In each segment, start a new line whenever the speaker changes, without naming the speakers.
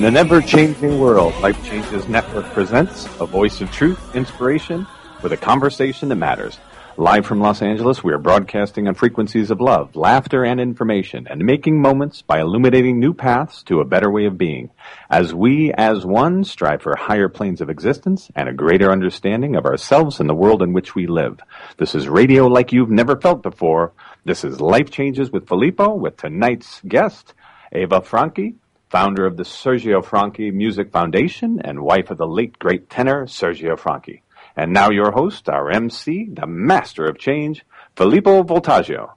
In an ever changing world, Life Changes Network presents a voice of truth, inspiration, with a conversation that matters. Live from Los Angeles, we are broadcasting on frequencies of love, laughter, and information, and making moments by illuminating new paths to a better way of being. As we, as one, strive for higher planes of existence and a greater understanding of ourselves and the world in which we live. This is radio like you've never felt before. This is Life Changes with Filippo, with tonight's guest, Eva Franchi, founder of the Sergio Franchi Music Foundation and wife of the late great tenor Sergio Franchi. And now your host, our MC, the master of change, Filippo Voltaggio.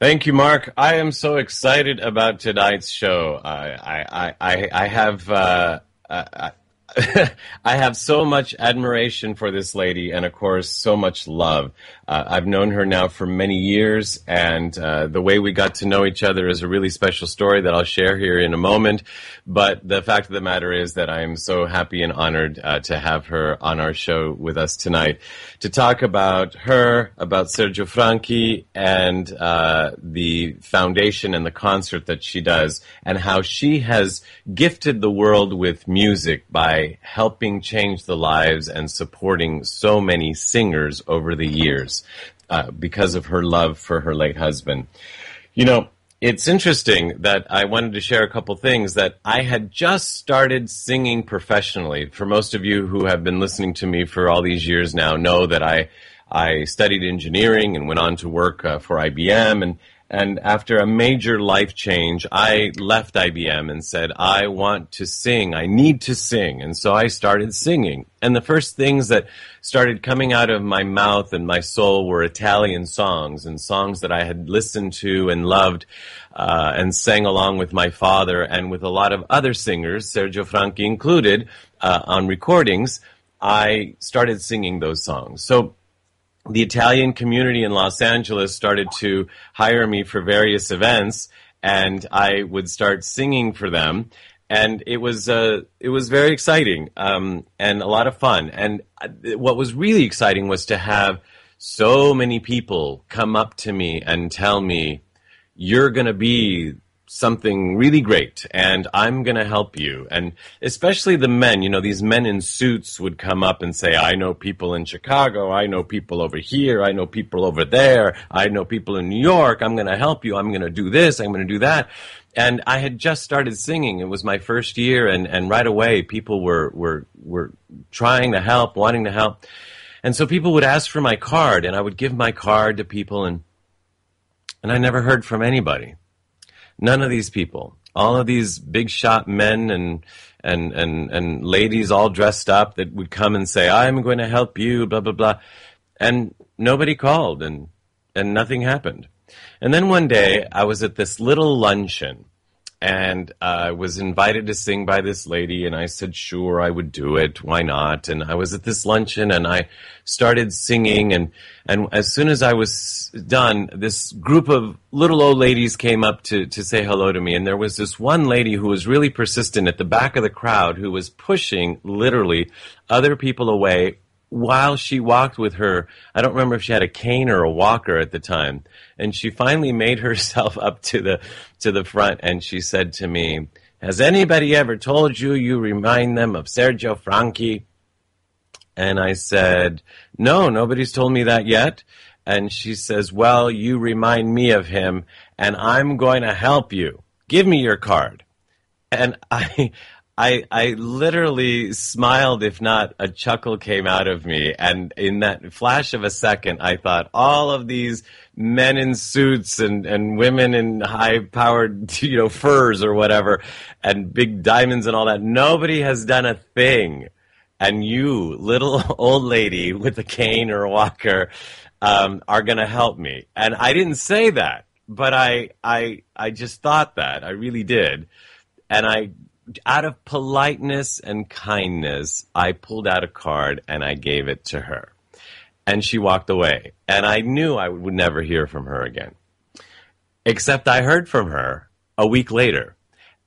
Thank you, Mark. I am so excited about tonight's show. I I I, I have uh, I, I have so much admiration for this lady, and of course, so much love. Uh, I've known her now for many years, and uh, the way we got to know each other is a really special story that I'll share here in a moment. But the fact of the matter is that I am so happy and honored uh, to have her on our show with us tonight to talk about her, about Sergio Franchi, and uh, the foundation and the concert that she does, and how she has gifted the world with music by helping change the lives and supporting so many singers over the years uh, because of her love for her late husband. You know, it's interesting that I wanted to share a couple things that I had just started singing professionally. For most of you who have been listening to me for all these years now, know that I I studied engineering and went on to work uh, for IBM and and after a major life change, I left IBM and said, I want to sing. I need to sing. And so I started singing. And the first things that started coming out of my mouth and my soul were Italian songs and songs that I had listened to and loved uh, and sang along with my father and with a lot of other singers, Sergio Franchi included, uh, on recordings. I started singing those songs. So the Italian community in Los Angeles started to hire me for various events, and I would start singing for them. And it was uh, it was very exciting um, and a lot of fun. And uh, what was really exciting was to have so many people come up to me and tell me, "You're going to be something really great and I'm going to help you. And especially the men, you know, these men in suits would come up and say, I know people in Chicago. I know people over here. I know people over there. I know people in New York. I'm going to help you. I'm going to do this. I'm going to do that. And I had just started singing. It was my first year and, and right away people were, were, were trying to help, wanting to help. And so people would ask for my card and I would give my card to people and, and I never heard from anybody. None of these people. All of these big shot men and and and and ladies all dressed up that would come and say, "I'm going to help you," blah blah blah, and nobody called and and nothing happened. And then one day I was at this little luncheon and I was invited to sing by this lady, and I said, sure, I would do it. Why not? And I was at this luncheon, and I started singing, and and as soon as I was done, this group of little old ladies came up to to say hello to me, and there was this one lady who was really persistent at the back of the crowd, who was pushing literally other people away while she walked with her, I don't remember if she had a cane or a walker at the time, and she finally made herself up to the to the front and she said to me, "Has anybody ever told you you remind them of Sergio Franchi?" And I said, "No, nobody's told me that yet." And she says, "Well, you remind me of him, and I'm going to help you. Give me your card." And I I, I literally smiled, if not a chuckle came out of me. And in that flash of a second, I thought all of these men in suits and, and women in high powered, you know, furs or whatever and big diamonds and all that. Nobody has done a thing. And you, little old lady with a cane or a walker, um, are going to help me. And I didn't say that, but I, I, I just thought that. I really did. And I out of politeness and kindness, I pulled out a card and I gave it to her. And she walked away. And I knew I would never hear from her again. Except I heard from her a week later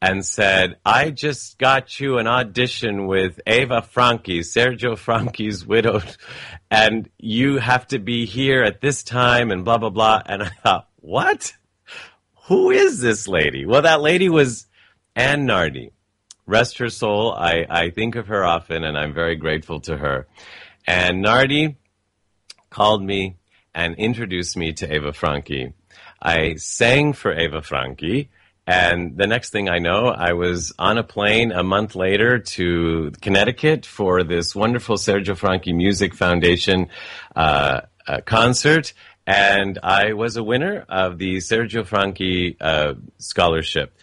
and said, I just got you an audition with Eva Franchi, Sergio Franchi's widow, and you have to be here at this time and blah, blah, blah. And I thought, what? Who is this lady? Well, that lady was Ann Nardi rest her soul. I, I think of her often, and I'm very grateful to her. And Nardi called me and introduced me to Eva Franchi. I sang for Eva Franchi. And the next thing I know, I was on a plane a month later to Connecticut for this wonderful Sergio Franchi Music Foundation uh, uh, concert. And I was a winner of the Sergio Franchi uh, scholarship.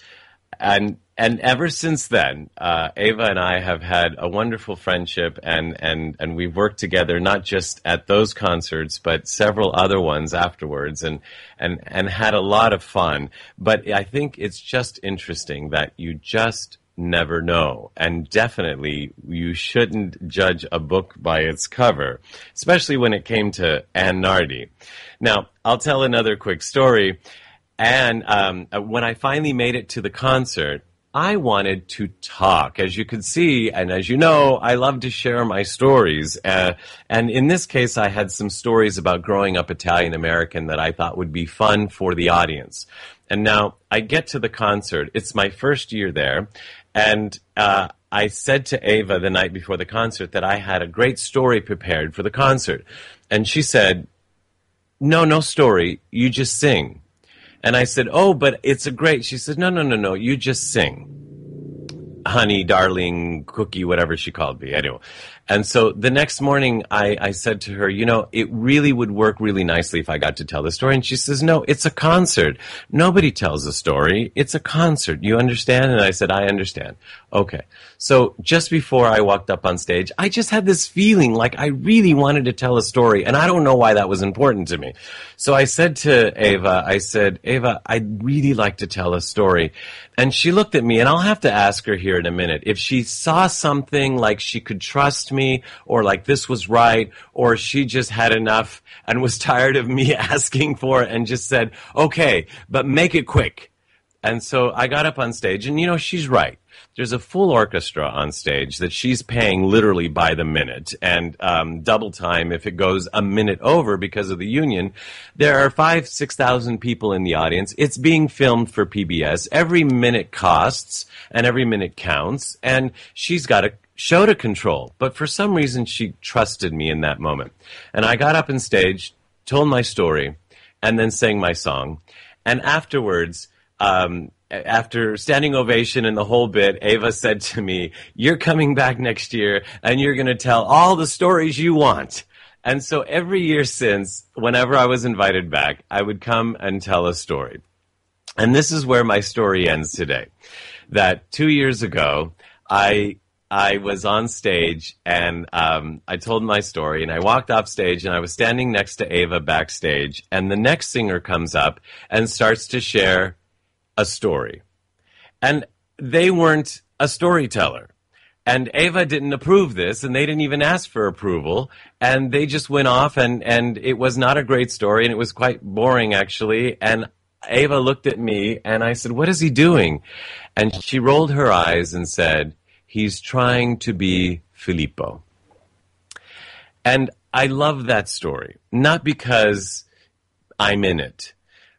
And and ever since then, uh, Eva and I have had a wonderful friendship, and and and we've worked together not just at those concerts, but several other ones afterwards, and and and had a lot of fun. But I think it's just interesting that you just never know. And definitely, you shouldn't judge a book by its cover, especially when it came to Ann Nardi. Now, I'll tell another quick story. And um, when I finally made it to the concert, I wanted to talk. As you can see, and as you know, I love to share my stories. Uh, and in this case, I had some stories about growing up Italian American that I thought would be fun for the audience. And now I get to the concert. It's my first year there. And uh, I said to Ava the night before the concert that I had a great story prepared for the concert. And she said, No, no story. You just sing. And I said, Oh, but it's a great. She said, No, no, no, no. You just sing. Honey, darling, cookie, whatever she called me. Anyway. And so the next morning, I, I said to her, you know, it really would work really nicely if I got to tell the story. And she says, no, it's a concert. Nobody tells a story. It's a concert. You understand? And I said, I understand. Okay. So just before I walked up on stage, I just had this feeling like I really wanted to tell a story. And I don't know why that was important to me. So I said to Ava, I said, Ava, I'd really like to tell a story. And she looked at me and I'll have to ask her here in a minute if she saw something like she could trust me me or like this was right or she just had enough and was tired of me asking for it and just said, okay, but make it quick. And so I got up on stage and you know, she's right. There's a full orchestra on stage that she's paying literally by the minute and um, double time if it goes a minute over because of the union. There are five, six thousand people in the audience. It's being filmed for PBS. Every minute costs and every minute counts. And she's got a show a control. But for some reason, she trusted me in that moment. And I got up on stage, told my story, and then sang my song. And afterwards, um, after standing ovation and the whole bit, Ava said to me, You're coming back next year and you're going to tell all the stories you want. And so every year since, whenever I was invited back, I would come and tell a story. And this is where my story ends today. That two years ago, I I was on stage and um, I told my story and I walked off stage and I was standing next to Ava backstage and the next singer comes up and starts to share a story. And they weren't a storyteller. And Ava didn't approve this and they didn't even ask for approval and they just went off and, and it was not a great story and it was quite boring actually. And Ava looked at me and I said, what is he doing? And she rolled her eyes and said, He's trying to be Filippo. And I love that story, not because I'm in it,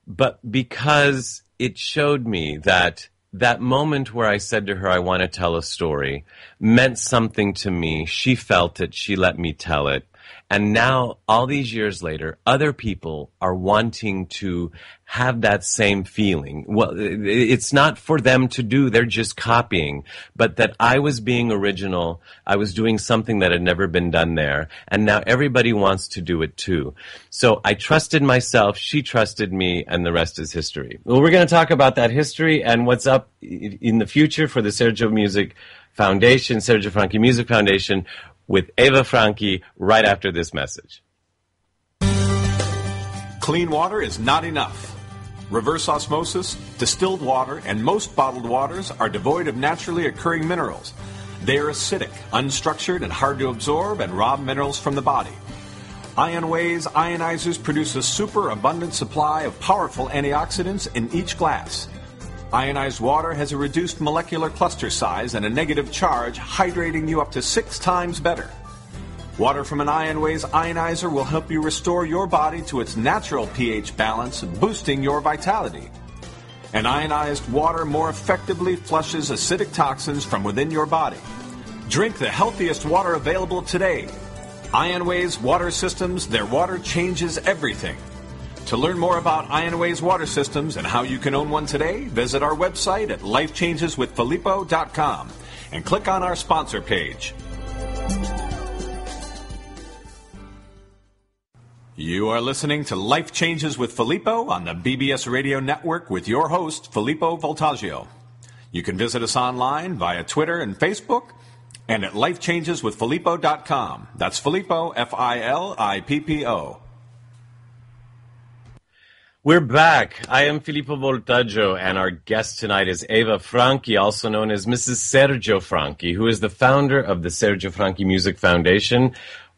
but because it showed me that that moment where I said to her, I want to tell a story meant something to me. She felt it. She let me tell it. And now, all these years later, other people are wanting to have that same feeling. Well, it's not for them to do, they're just copying. But that I was being original, I was doing something that had never been done there, and now everybody wants to do it too. So I trusted myself, she trusted me, and the rest is history. Well, we're going to talk about that history and what's up in the future for the Sergio Music Foundation, Sergio Franchi Music Foundation with Eva Franchi right after this message.
Clean water is not enough. Reverse osmosis, distilled water, and most bottled waters are devoid of naturally occurring minerals. They are acidic, unstructured, and hard to absorb and rob minerals from the body. IonWay's ionizers produce a super abundant supply of powerful antioxidants in each glass. Ionized water has a reduced molecular cluster size and a negative charge, hydrating you up to six times better. Water from an IonWays ionizer will help you restore your body to its natural pH balance, boosting your vitality. and ionized water more effectively flushes acidic toxins from within your body. Drink the healthiest water available today. Ionways Water Systems, their water changes everything. To learn more about Ionways Water Systems and how you can own one today, visit our website at lifechangeswithfilippo.com and click on our sponsor page. You are listening to Life Changes with Filippo on the BBS Radio Network with your host, Filippo Voltaggio. You can visit us online via Twitter and Facebook and at lifechangeswithfilippo.com. That's Filippo, F I L I P P O.
We're back. I am Filippo Voltaggio, and our guest tonight is Eva Franchi, also known as Mrs. Sergio Franchi, who is the founder of the Sergio Franchi Music Foundation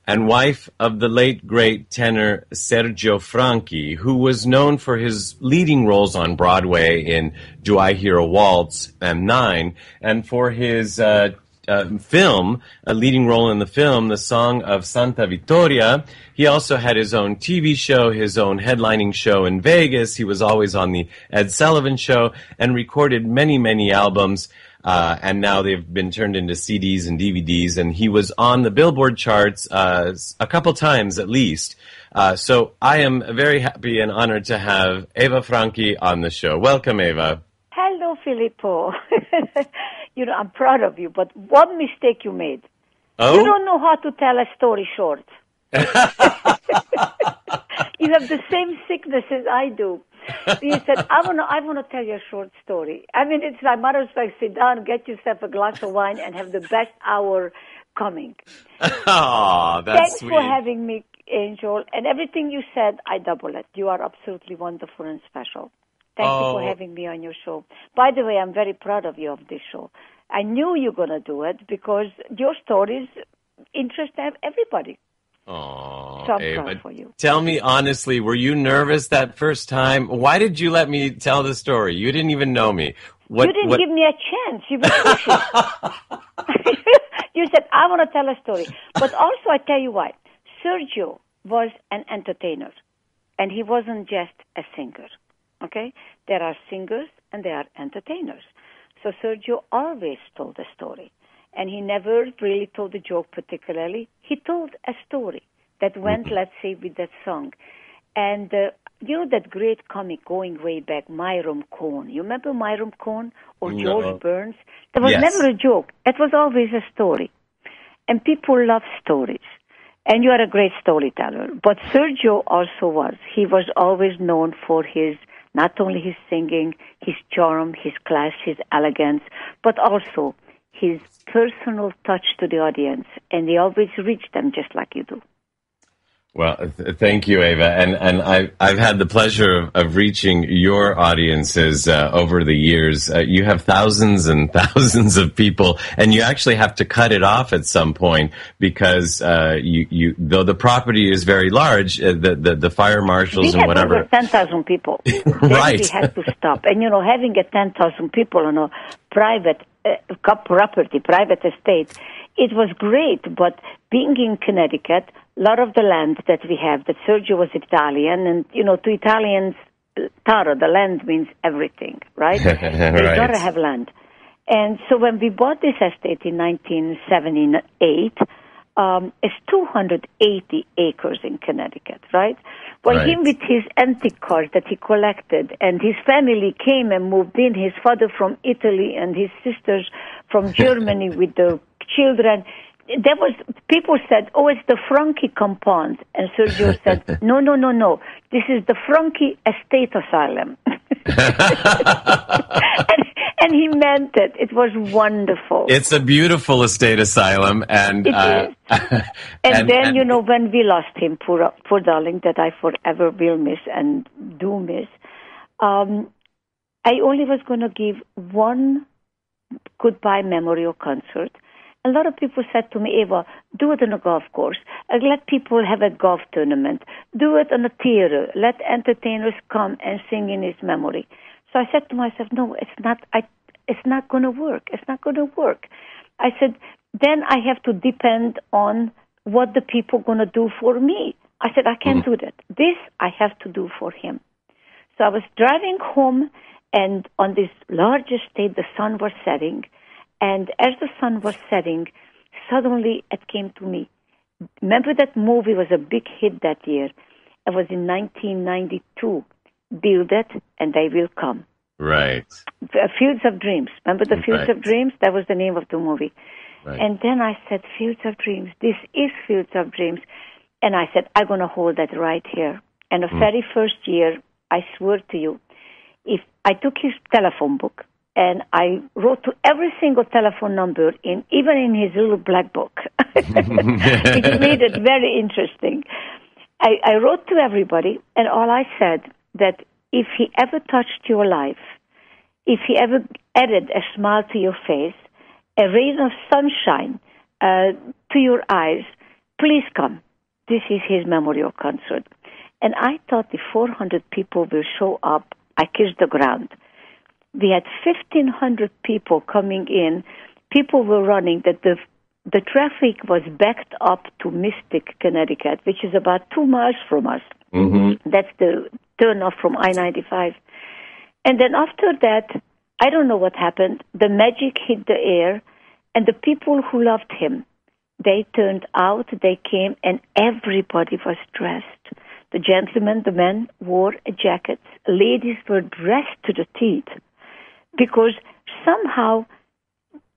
and wife of the late great tenor Sergio Franchi, who was known for his leading roles on Broadway in Do I Hear a Waltz and Nine, and for his uh, uh, film, a leading role in the film, the song of Santa Vittoria. He also had his own TV show, his own headlining show in Vegas. He was always on the Ed Sullivan show and recorded many, many albums. Uh, and now they've been turned into CDs and DVDs. And he was on the Billboard charts uh, a couple times at least. Uh, so I am very happy and honored to have Eva Franchi on the show. Welcome, Eva.
Hello, Filippo. you know, I'm proud of you, but what mistake you made.
Oh?
You don't know how to tell a story short. you have the same sickness as I do. You said, I want to, I want to tell you a short story. I mean, it's like, matter of fact, sit down, get yourself a glass of wine, and have the best hour coming.
Oh, that's
Thanks
sweet.
for having me, Angel. And everything you said, I double it. You are absolutely wonderful and special. Thank you for
Oh.
having me on your show. By the way, I'm very proud of you of this show. I knew you were going to do it because your stories interest ev- everybody.
Oh,
So I'm
Eva.
proud for you.
Tell me honestly, were you nervous that first time? Why did you let me tell the story? You didn't even know me. What,
you didn't
what-
give me a chance. You were you said, I want to tell a story. But also, I tell you why. Sergio was an entertainer, and he wasn't just a singer. Okay? There are singers and there are entertainers. So Sergio always told a story. And he never really told a joke particularly. He told a story that went, let's say, with that song. And uh, you know that great comic going way back, Myron Cohen. You remember Myron Cohen or
No.
George Burns? There was
Yes.
never a joke. It was always a story. And people love stories. And you are a great storyteller. But Sergio also was. He was always known for his, not only his singing, his charm, his class, his elegance, but also his personal touch to the audience. And he always reached them just like you do.
Well, th- thank you, Ava. And and I I've had the pleasure of, of reaching your audiences uh, over the years. Uh, you have thousands and thousands of people, and you actually have to cut it off at some point because uh, you you though the property is very large, uh, the, the the fire marshals
We
and whatever.
over 10,000 people.
Right.
We had to stop. And, you know, having a 10,000 people on a private uh, property, private estate, it was great. But being in Connecticut, a lot of the land that we have, that Sergio was Italian, and, you know, to Italians, Taro, the land means everything, right?
Right.
gotta have land. And so when we bought this estate in 1978, um, it's 280 acres in Connecticut, right? Well,
Right.
him with his antique cars that he collected, and his family came and moved in. His father from Italy and his sisters from Germany with the children. There was people said, "Oh, it's the Franchi compound," and Sergio said, "No, no, no, no. This is the Franchi Estate Asylum." and, and he meant it. It was wonderful.
It's a beautiful estate asylum, and uh,
and, then, you know, when we lost him, poor, poor darling, that I forever will miss and do miss, um, I only was going to give one goodbye memorial concert. A lot of people said to me, Eva, do it on a golf course. Uh, let people have a golf tournament. Do it on a theater. Let entertainers come and sing in his memory. So I said to myself, no, it's not. I, it's not going to work. It's not going to work. I said, then I have to depend on what the people going to do for me. I said, I can't do that. This I have to do for him. So I was driving home And on this large estate, the sun was setting. And as the sun was setting, suddenly it came to me. Remember that movie was a big hit that year. It was in 1992. Build it and they will come.
Right.
Uh, Fields of Dreams. Remember the Fields
Right.
of Dreams? That was the name of the movie.
Right.
And then I said, Fields of Dreams. This is Fields of Dreams. And I said, I'm going to hold that right here. And the hmm. very first year, I swear to you, if I took his telephone book and I wrote to every single telephone number in, even in his little black book, which made it very interesting. I, I wrote to everybody, and all I said that if he ever touched your life, if he ever added a smile to your face, a ray of sunshine uh, to your eyes, please come. This is his memorial concert. And I thought the 400 people will show up. I kissed the ground. We had 1,500 people coming in. People were running. That the the traffic was backed up to Mystic, Connecticut, which is about two miles from us.
Mm-hmm.
That's the turnoff from I 95. And then after that, I don't know what happened. The magic hit the air, and the people who loved him, they turned out, they came, and everybody was dressed. The gentlemen, the men wore jackets. Ladies were dressed to the teeth because somehow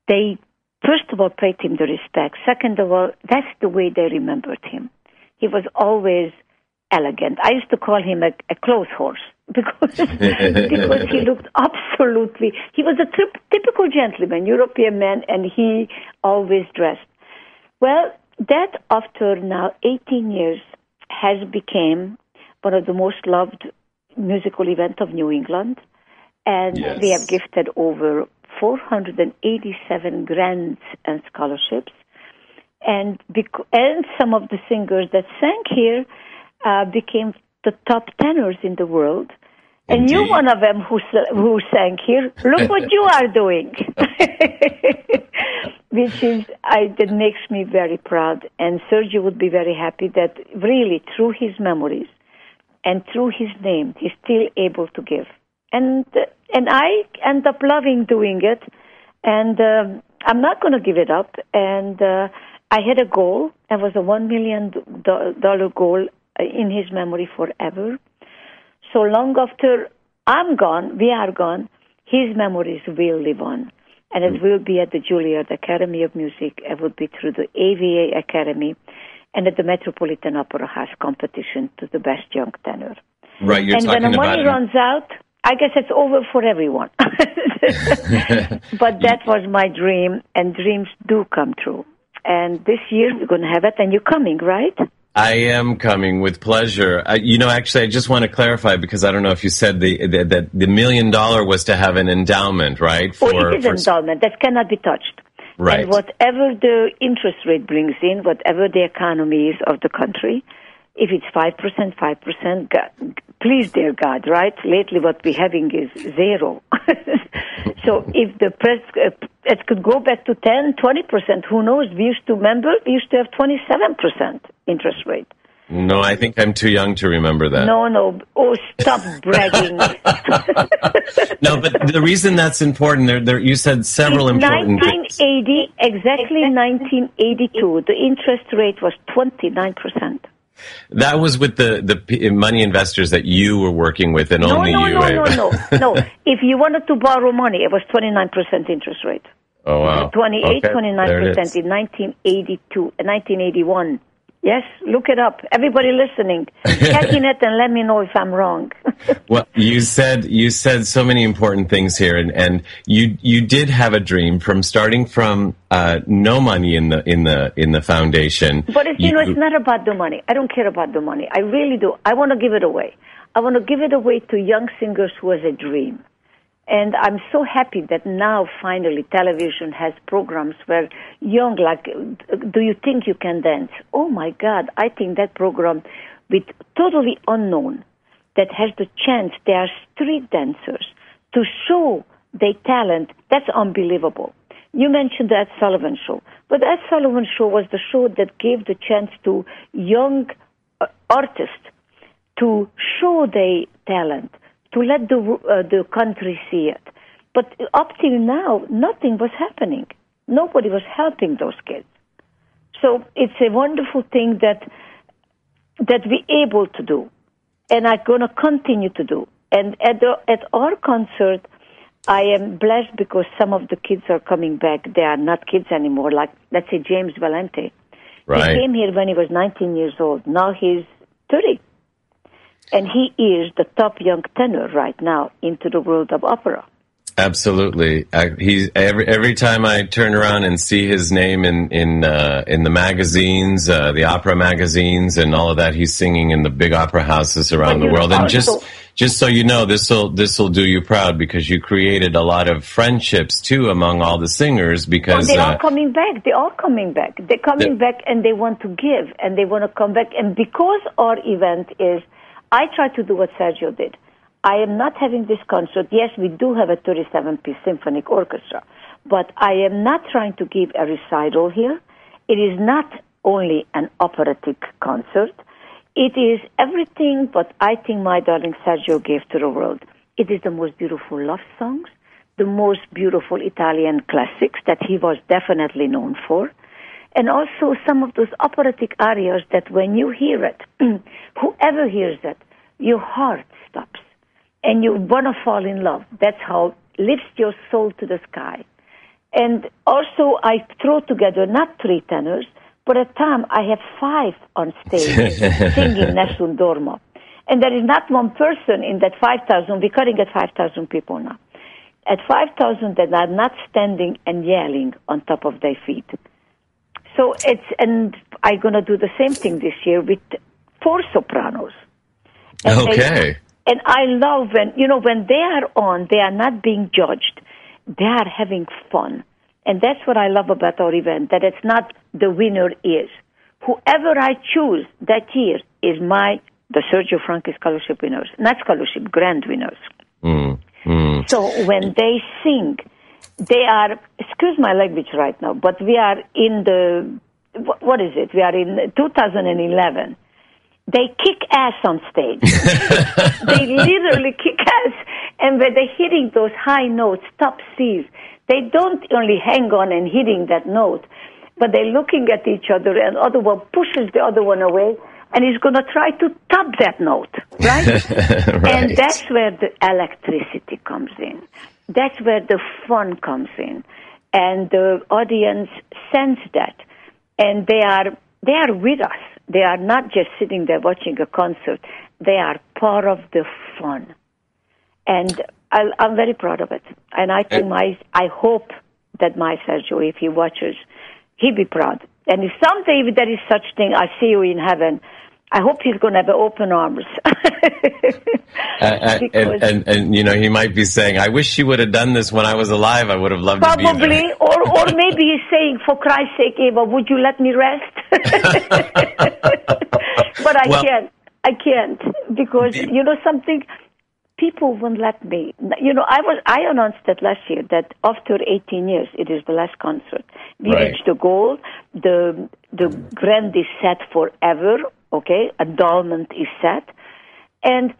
they, first of all, paid him the respect. Second of all, that's the way they remembered him. He was always elegant. I used to call him a, a clothes horse because because he looked absolutely. He was a typical gentleman, European man, and he always dressed well. That after now 18 years has become one of the most loved musical events of New England, and
Yes.
we have gifted over 487 grants and scholarships and bec- and some of the singers that sang here uh, became the top tenors in the world. And you,
Indeed.
one of them who who sang here, look what you are doing, which is I that makes me very proud. And Sergio would be very happy that really through his memories and through his name, he's still able to give. And and I end up loving doing it, and um I'm not going to give it up. And uh, I had a goal. It was a one million dollar goal uh, in his memory forever. So long after I'm gone, we are gone, his memories will live on. And it will be at the Juilliard Academy of Music. It will be through the AVA Academy and at the Metropolitan Opera House competition to the best young tenor.
Right. You're
and when the money runs out, I guess it's over for everyone. but that was my dream, and dreams do come true. And this year we're going to have it, and you're coming, right?
I am coming with pleasure. Uh, you know, actually, I just want to clarify because I don't know if you said the, the that the million dollar was to have an endowment, right?
oh, it is endowment that cannot be touched.
Right.
And whatever the interest rate brings in, whatever the economy is of the country, if it's five percent, five percent, please, dear God, right? Lately, what we're having is zero. so if the press, uh, it could go back to 10, 20 percent. Who knows? We used to remember we used to have twenty-seven percent interest rate.
No, I think I'm too young to remember that.
No, no. Oh, stop bragging.
No, but the reason that's important, there, there, you said several important things.
1980, exactly 1982, the interest rate was 29%.
That was with the, the money investors that you were working with and
No,
only
no,
you.
no, no, no, no. If you wanted to borrow money, it was 29% interest rate.
Oh, wow.
28,
Okay,
29% in
is.
1982, uh, 1981. Yes, look it up. Everybody listening, check in it and let me know if I'm wrong.
Well, you said you said so many important things here, and, and you you did have a dream from starting from uh, no money in the in the in the foundation.
But it's, you know, it's not about the money. I don't care about the money. I really do. I want to give it away. I want to give it away to young singers who has a dream. And I'm so happy that now finally television has programs where young, like, do you think you can dance? Oh my God, I think that program with totally unknown that has the chance, they are street dancers, to show their talent, that's unbelievable. You mentioned the Ed Sullivan Show, but Ed Sullivan Show was the show that gave the chance to young uh, artists to show their talent, to let the uh, the country see it. But up till now, nothing was happening. Nobody was helping those kids. So it's a wonderful thing that that we're able to do, and I'm going to continue to do. And at the, at our concert, I am blessed because some of the kids are coming back. They are not kids anymore. Like let's say James Valenti.
Right.
He came here when he was 19 years old. Now he's 30. And he is the top young tenor right now into the world of opera.
Absolutely. I, he's every every time I turn around and see his name in in uh, in the magazines, uh, the opera magazines, and all of that, he's singing in the big opera houses around the world. And just just so you know, this will this will do you proud because you created a lot of friendships too among all the singers. Because
well, they are uh, coming back. They are coming back. They're coming back, and they want to give, and they want to come back. And because our event is, I try to do what Sergio did. I am not having this concert. Yes, we do have a 37 piece symphonic orchestra, but I am not trying to give a recital here. It is not only an operatic concert. It is everything but I think my darling Sergio gave to the world. It is the most beautiful love songs, the most beautiful Italian classics that he was definitely known for, and also some of those operatic arias that when you hear it, whoever hears it, your heart stops and you want to fall in love. That's how it lifts your soul to the sky. And also, I throw together not three tenors, but at time I have five on stage singing Nessun Dorma. And there is not one person in that 5,000. We're cutting at 5,000 people now. At 5,000 that are not standing and yelling on top of their feet. So it's, and I'm going to do the same thing this year with four sopranos.
And okay.
And I love when, you know, when they are on, they are not being judged. They are having fun. And that's what I love about our event, that it's not the winner is. Whoever I choose that year is my, the Sergio Franchi Scholarship winners, not scholarship, grant winners.
Mm, mm.
So when they sing, they are, excuse my language right now, but we are in the, what is it? We are in 2011 they kick ass on stage. they literally kick ass. And when they're hitting those high notes, top C's, they don't only hang on and hitting that note, but they're looking at each other and other one pushes the other one away and he's going to try to top that note, right?
right?
And that's where the electricity comes in. That's where the fun comes in. And the audience sense that. And they are, they are with us they are not just sitting there watching a concert. They are part of the fun. And I, am very proud of it. And I think uh, my, I hope that my Sergio, if he watches, he'll be proud. And if someday if there is such thing, I see you in heaven, I hope he's going to have open arms.
uh, and, and, and, you know, he might be saying, I wish she would have done this when I was alive. I would have loved
Probably,
to be
there. or, or maybe he's saying, for Christ's sake, Eva, would you let me rest? but I well, can't. I can't because, you know, something, people won't let me. You know, I was, I announced that last year that after 18 years, it is the last concert. We
right.
reached the goal. The, the grand is set forever okay? Endowment is set. And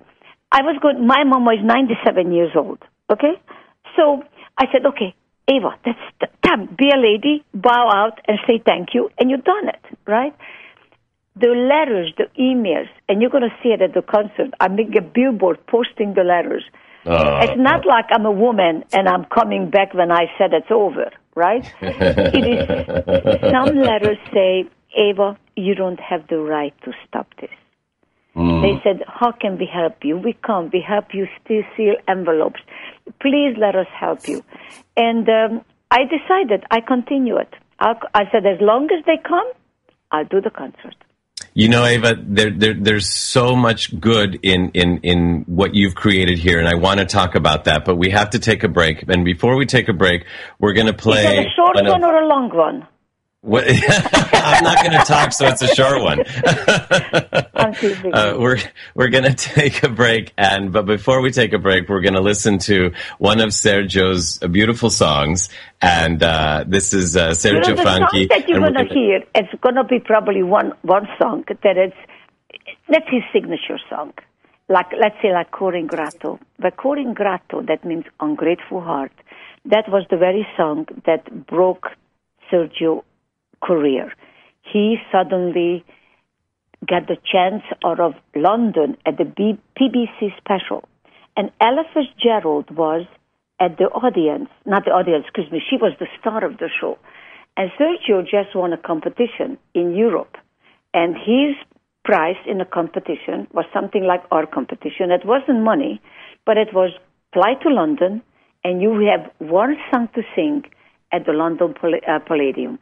I was going, my mom was 97 years old, okay? So I said, okay, Eva, that's time. Be a lady, bow out, and say thank you, and you've done it, right? The letters, the emails, and you're going to see it at the concert. I make a billboard posting the letters.
Uh,
it's not like I'm a woman and I'm coming back when I said it's over, right? it is. Some letters say, Eva, you don't have the right to stop this.
Mm.
They said, How can we help you? We come, we help you still seal envelopes. Please let us help you. And um, I decided I continue it. I'll, I said, As long as they come, I'll do the concert.
You know, Eva, there, there, there's so much good in, in, in what you've created here, and I want to talk about that, but we have to take a break. And before we take a break, we're going to play. Is
it a short one or a long one?
I'm not going to talk, so it's a short one.
uh,
we're we're going to take a break, and but before we take a break, we're going to listen to one of Sergio's beautiful songs, and uh, this is uh, Sergio
you know, the
Franchi.
Song that you're going to hear, it's going to be probably one one song that it's that's his signature song, like let's say like Cor Ingrato. But Cor Ingrato, that means ungrateful heart. That was the very song that broke Sergio's career. He suddenly got the chance out of London at the B- PBC special. And Ella Fitzgerald was at the audience, not the audience, excuse me, she was the star of the show. And Sergio just won a competition in Europe. And his prize in the competition was something like our competition. It wasn't money, but it was fly to London and you have one song to sing at the London Pall- uh, Palladium.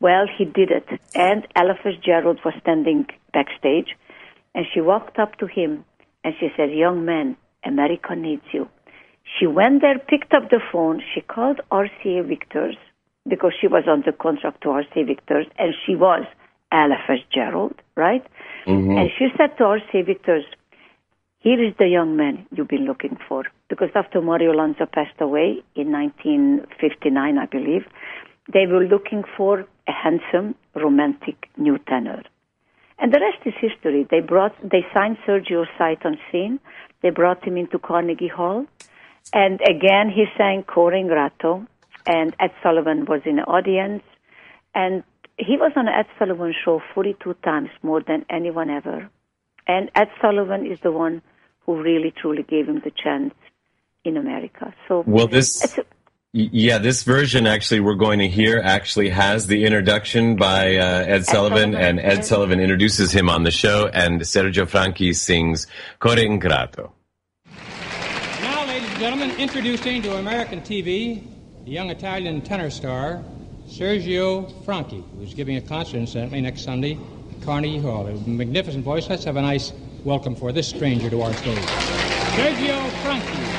Well, he did it. And Ella Fitzgerald was standing backstage and she walked up to him and she said, Young man, America needs you. She went there, picked up the phone, she called RCA Victors because she was on the contract to RCA Victors and she was Ella Fitzgerald, right? Mm-hmm. And she said to RCA Victors, here is the young man you've been looking for. Because after Mario Lanza passed away in 1959, I believe, they were looking for a handsome, romantic new tenor. And the rest is history. They brought, they signed Sergio sight unseen. They brought him into Carnegie Hall. And again, he sang Cor Ingrato. And Ed Sullivan was in the audience. And he was on Ed Sullivan show 42 times more than anyone ever. And Ed Sullivan is the one who really truly gave him the chance in America. So
well, this yeah, this version actually we're going to hear actually has the introduction by uh, Ed, Ed Sullivan, Sullivan, and Ed Sullivan introduces him on the show, and Sergio Franchi sings "Cor Ingrato."
Now, ladies and gentlemen, introducing to American TV the young Italian tenor star Sergio Franchi, who's giving a concert incidentally next Sunday at Carnegie Hall. A magnificent voice. Let's have a nice welcome for this stranger to our stage, Sergio Franchi.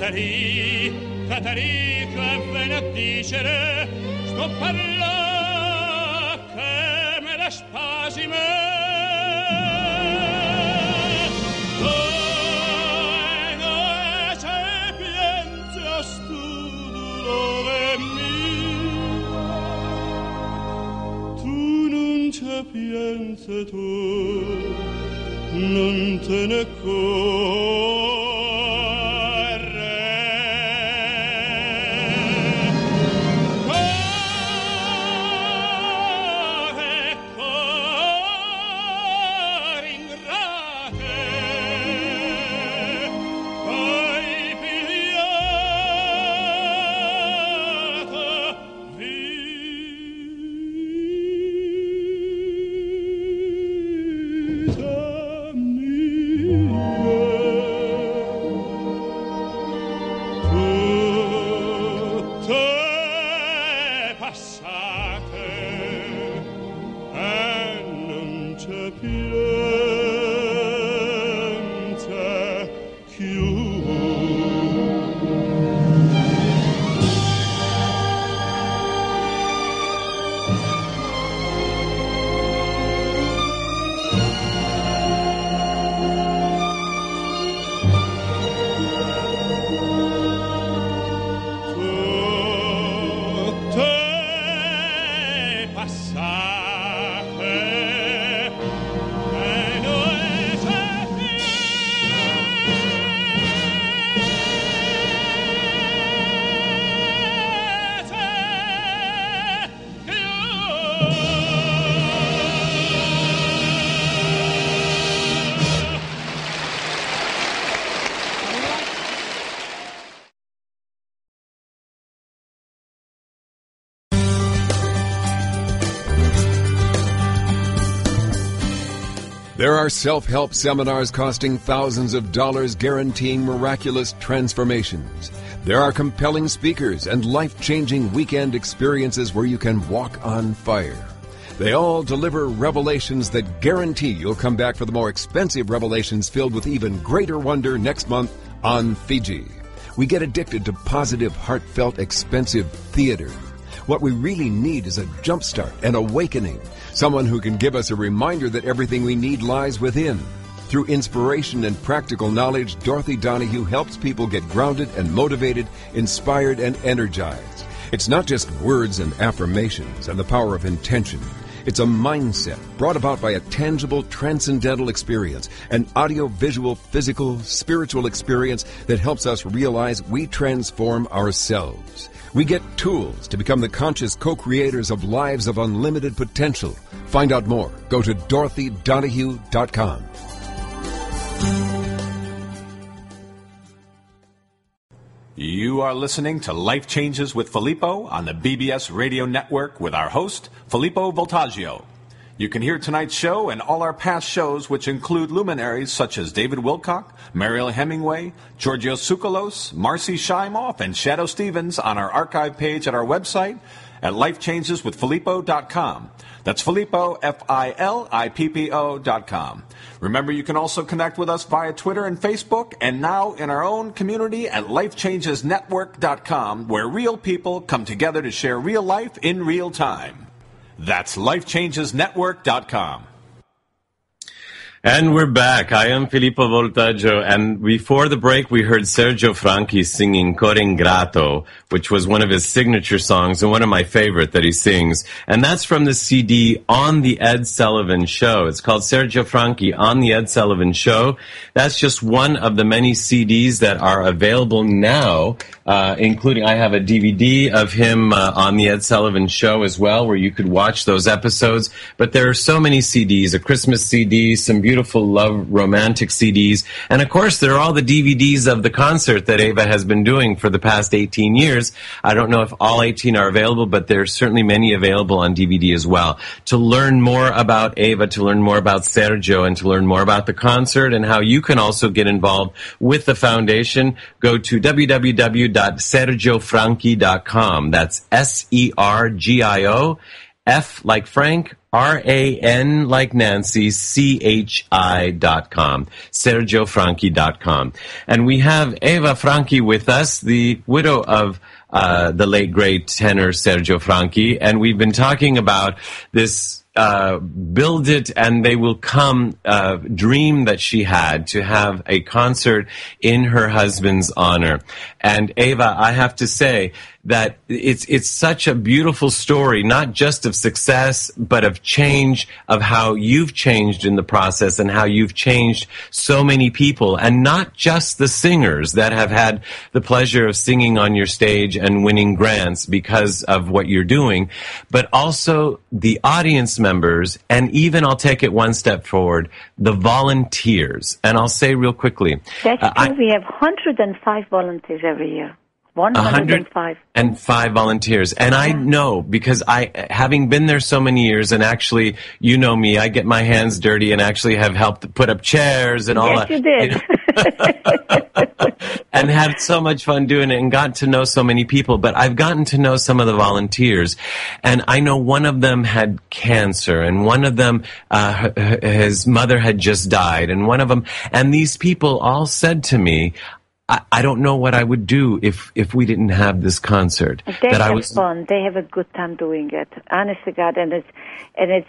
Fatarì, Fatarì che venne a dicere sto parlò che me la spasime sapienza tu non te ne cor
There are self help seminars costing thousands of dollars guaranteeing miraculous transformations. There are compelling speakers and life changing weekend experiences where you can walk on fire. They all deliver revelations that guarantee you'll come back for the more expensive revelations filled with even greater wonder next month on Fiji. We get addicted to positive, heartfelt, expensive theater. What we really need is a jumpstart, an awakening, someone who can give us a reminder that everything we need lies within. Through inspiration and practical knowledge, Dorothy Donahue helps people get grounded and motivated, inspired and energized. It's not just words and affirmations and the power of intention. It's a mindset brought about by a tangible, transcendental experience, an audio, visual, physical, spiritual experience that helps us realize we transform ourselves. We get tools to become the conscious co creators of lives of unlimited potential. Find out more. Go to DorothyDonahue.com.
You are listening to Life Changes with Filippo on the BBS Radio Network with our host, Filippo Voltaggio. You can hear tonight's show and all our past shows, which include luminaries such as David Wilcock, Mariel Hemingway, Giorgio Tsoukalos, Marcy Shimoff, and Shadoe Stevens on our archive page at our website at lifechangeswithfilippo.com. That's Filippo, F-I-L-I-P-P-O dot com. Remember, you can also connect with us via Twitter and Facebook, and now in our own community at lifechangesnetwork.com, where real people come together to share real life in real time. That's lifechangesnetwork.com.
And we're back. I am Filippo Voltaggio, and before the break, we heard Sergio Franchi singing Cor Ingrato, which was one of his signature songs and one of my favorite that he sings. And that's from the CD On the Ed Sullivan Show. It's called Sergio Franchi On the Ed Sullivan Show. That's just one of the many CDs that are available now, uh, including I have a DVD of him uh, on the Ed Sullivan Show as well, where you could watch those episodes. But there are so many CDs, a Christmas CD, some beautiful love romantic CDs. And of course, there are all the DVDs of the concert that Ava has been doing for the past 18 years. I don't know if all 18 are available, but there's certainly many available on DVD as well. To learn more about Ava, to learn more about Sergio, and to learn more about the concert and how you can also get involved with the foundation, go to www.sergiofranchi.com. That's S-E-R-G-I-O F like Frank, R-A-N like Nancy, dot com, SergioFranchi dot com. And we have Eva Franchi with us, the widow of uh, the late great tenor Sergio Franchi, and we've been talking about this uh, build it and they will come uh, dream that she had to have a concert in her husband's honor. And Ava, I have to say that it's it's such a beautiful story, not just of success, but of change, of how you've changed in the process and how you've changed so many people, and not just the singers that have had the pleasure of singing on your stage and winning grants because of what you're doing, but also the audience members, and even I'll take it one step forward, the volunteers. And I'll say real quickly,
That's uh, true. I, we have 105 volunteers every year. 105
and five. volunteers. And i know because i having been there so many years and actually you know me i get my hands dirty and actually have helped put up chairs and all
yes,
that.
you did.
and had so much fun doing it and got to know so many people. But i've gotten to know some of the volunteers. And i know one of them had cancer and one of them uh, his mother had just died and one of them and these people all said to me I, I don't know what I would do if if we didn't have this concert.
They that have I was, fun. They have a good time doing it. Honest to God, and it's and it's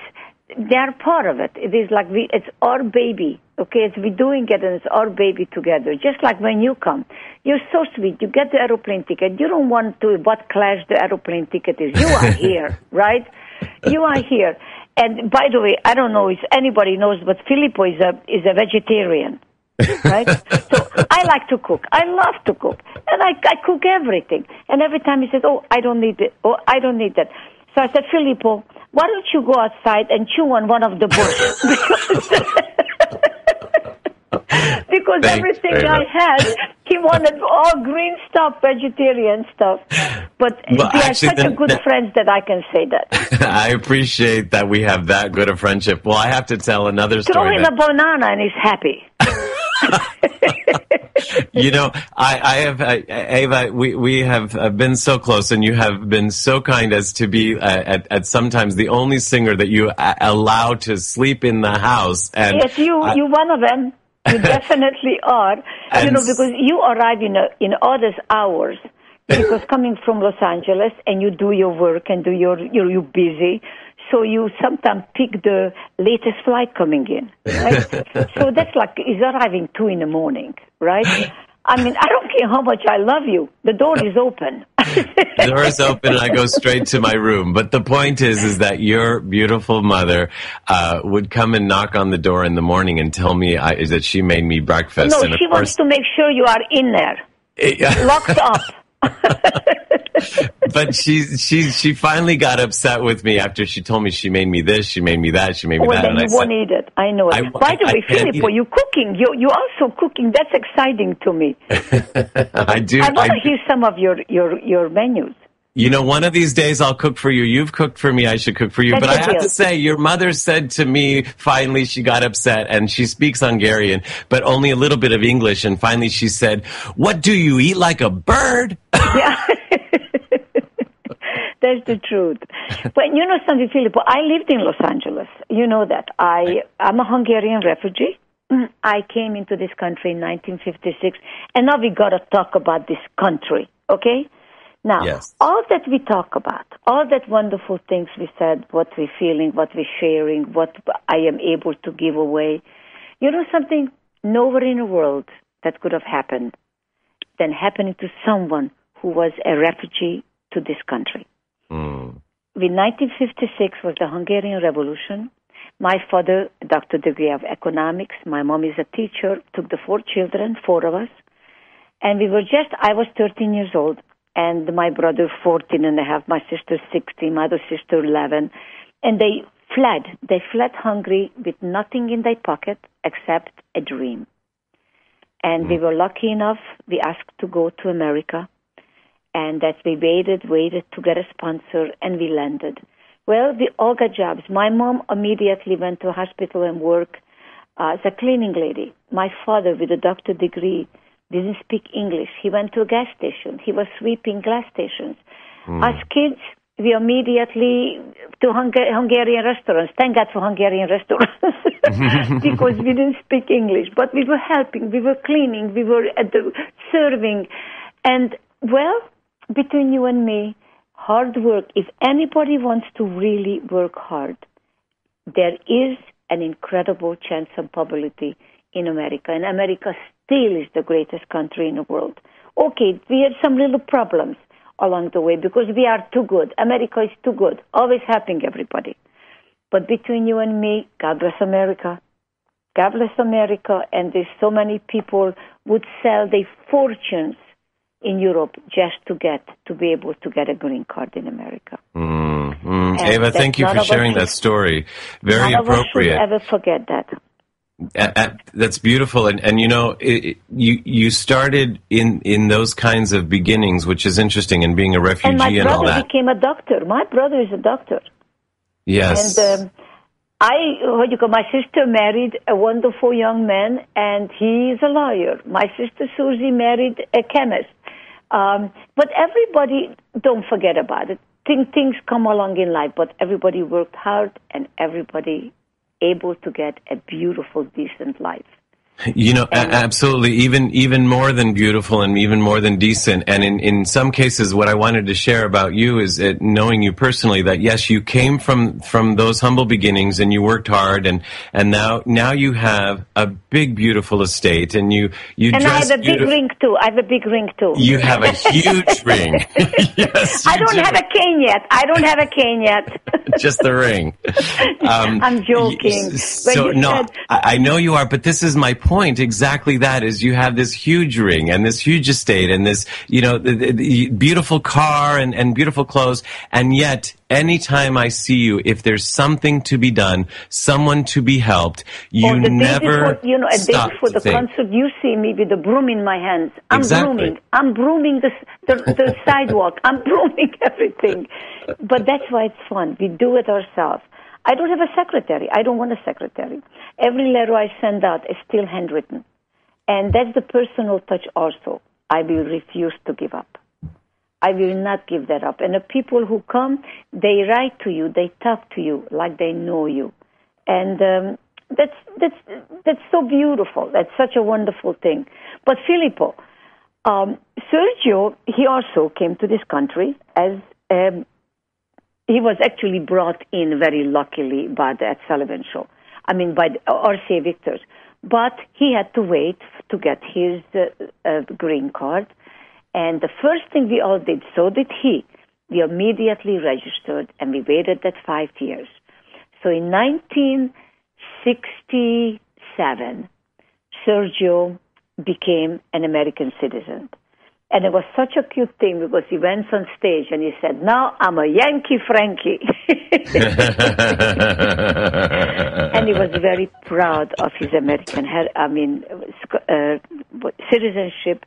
they are part of it. It is like we, it's our baby. Okay, it's we doing it and it's our baby together. Just like when you come, you're so sweet. You get the aeroplane ticket. You don't want to what class the aeroplane ticket is. You are here, right? You are here. And by the way, I don't know if anybody knows, but Filippo is a is a vegetarian right? so I like to cook. I love to cook, and I, I cook everything. And every time he says, "Oh, I don't need it. Oh, I don't need that," so I said, "Filippo, why don't you go outside and chew on one of the bushes?" because everything I had, he wanted all green stuff, vegetarian stuff. But well, we are such a good friends that I can say that.
I appreciate that we have that good a friendship. Well, I have to tell another
story.
Throw
him that... a banana and he's happy.
you know, I, I have, uh, Ava, we, we have been so close and you have been so kind as to be uh, at, at sometimes the only singer that you uh, allow to sleep in the house. And
yes, you, you one of them. You definitely are. you know, because you arrive in, a, in others hours because coming from Los Angeles and you do your work and do your you're, you're busy, so you sometimes pick the latest flight coming in, right? so that's like is arriving two in the morning, right? I mean, I don't care how much I love you. The door is open.
the door is open, and I go straight to my room. But the point is, is that your beautiful mother uh, would come and knock on the door in the morning and tell me I, that she made me breakfast.
No,
and
she wants to make sure you are in there, locked up.
but she she she finally got upset with me after she told me she made me this, she made me that, she made me
well,
that.
Then you won't eat it. I know it. I, By the way, Filippo, you cooking. You you also cooking. That's exciting to me.
I do.
I want to hear some of your your your menus.
You know, one of these days I'll cook for you. You've cooked for me. I should cook for you. That's but I have to say, your mother said to me, finally, she got upset and she speaks Hungarian, but only a little bit of English. And finally she said, what do you eat like a bird?
Yeah. That's the truth. But you know something, Filippo, I lived in Los Angeles. You know that. I, I'm a Hungarian refugee. I came into this country in 1956, and now we got to talk about this country, okay? Now, yes. all that we talk about, all that wonderful things we said, what we're feeling, what we're sharing, what I am able to give away, you know something? Nowhere in the world that could have happened than happening to someone who was a refugee to this country. Mm. In 1956 was the Hungarian Revolution. My father, doctor degree of economics. My mom is a teacher. Took the four children, four of us, and we were just. I was 13 years old, and my brother 14 and a half, my sister 16, my other sister 11. And they fled. They fled Hungary with nothing in their pocket except a dream. And we mm. were lucky enough, we asked to go to America. And that we waited, waited to get a sponsor, and we landed. Well, we all got jobs. My mom immediately went to a hospital and worked uh, as a cleaning lady. My father, with a doctor degree, didn't speak English. He went to a gas station. He was sweeping gas stations. Mm. As kids, we immediately to Hungarian restaurants. Thank God for Hungarian restaurants because we didn't speak English, but we were helping, we were cleaning, we were at the serving, and well, between you and me, hard work. If anybody wants to really work hard, there is an incredible chance of probability in America, and America still is the greatest country in the world. Okay, we had some little problems along the way because we are too good. America is too good, always helping everybody. But between you and me, God bless America. God bless America, and there's so many people would sell their fortunes in Europe just to get to be able to get a green card in America.
Mm, mm. Ava, thank you for sharing that story. Very
none
appropriate.
Of us should ever forget that.
That's beautiful, and and you know, it, you you started in in those kinds of beginnings, which is interesting, and being a refugee
and,
and
all
that.
became a doctor. My brother is a doctor.
Yes.
And um, I, what you call, my sister married a wonderful young man, and he is a lawyer. My sister Susie married a chemist. Um, but everybody, don't forget about it. Things, things come along in life, but everybody worked hard, and everybody able to get a beautiful, decent life.
You know, and, absolutely. Even even more than beautiful, and even more than decent. And in in some cases, what I wanted to share about you is that knowing you personally. That yes, you came from from those humble beginnings, and you worked hard, and and now now you have a big, beautiful estate, and you you.
And I have a big ring too. I have a big ring too.
You have a huge ring. yes,
I don't do. have a cane yet. I don't have a cane yet.
Just the ring.
Um, I'm joking.
So no, said, I, I know you are, but this is my point exactly that is you have this huge ring and this huge estate and this, you know, the, the beautiful car and, and beautiful clothes. And yet anytime I see you, if there's something to be done, someone to be helped, you never
you know, a day before the
think.
concert, you see me with the broom in my hands. I'm
Exactly.
brooming. I'm brooming the, the, the sidewalk. I'm brooming everything. But that's why it's fun. We do it ourselves. I don't have a secretary. I don't want a secretary. Every letter I send out is still handwritten. And that's the personal touch also. I will refuse to give up. I will not give that up. And the people who come, they write to you, they talk to you like they know you. And um, that's, that's, that's so beautiful. That's such a wonderful thing. But Filippo, um, Sergio, he also came to this country as um, he was actually brought in very luckily by the Ed Sullivan show. I mean, by RCA Victors. But he had to wait to get his uh, uh, green card. And the first thing we all did, so did he. We immediately registered and we waited that five years. So in 1967, Sergio became an American citizen. And it was such a cute thing because he went on stage and he said, Now I'm a Yankee Franchi. and he was very proud of his American, her- I mean, uh, citizenship.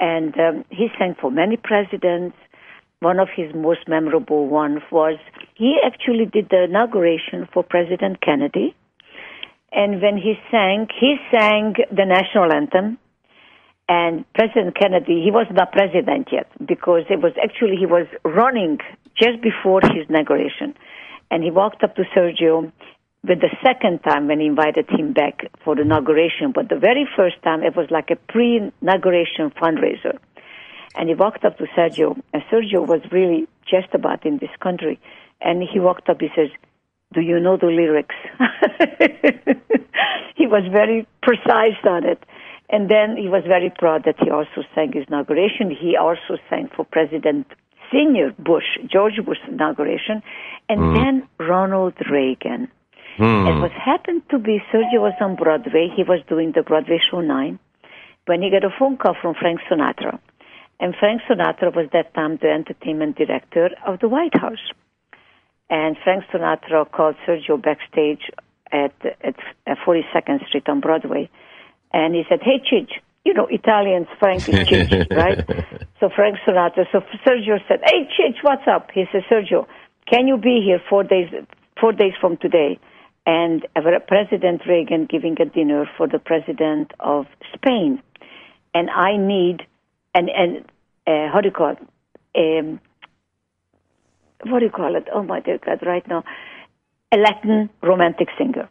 And um, he sang for many presidents. One of his most memorable ones was he actually did the inauguration for President Kennedy. And when he sang, he sang the national anthem. And President Kennedy, he was not president yet because it was actually, he was running just before his inauguration. And he walked up to Sergio with the second time when he invited him back for the inauguration. But the very first time, it was like a pre-inauguration fundraiser. And he walked up to Sergio, and Sergio was really just about in this country. And he walked up, he says, do you know the lyrics? he was very precise on it. And then he was very proud that he also sang his inauguration. He also sang for President Senior Bush, George Bush's inauguration, and hmm. then Ronald Reagan. Hmm. And what happened to be Sergio was on Broadway. He was doing the Broadway show nine when he got a phone call from Frank Sinatra. And Frank Sinatra was that time the entertainment director of the White House. And Frank Sinatra called Sergio backstage at at 42nd Street on Broadway, and he said, "Hey, Chich, you know Italians, Frank is Chich, right?" So Frank Sinatra, so Sergio said, "Hey, Chich, what's up?" He said, "Sergio, can you be here four days four days from today?" And President Reagan giving a dinner for the president of Spain, and I need and and uh, how do you call it? Um, what do you call it? Oh my dear God! Right now, a Latin romantic singer.